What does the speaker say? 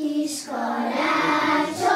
i scoraggio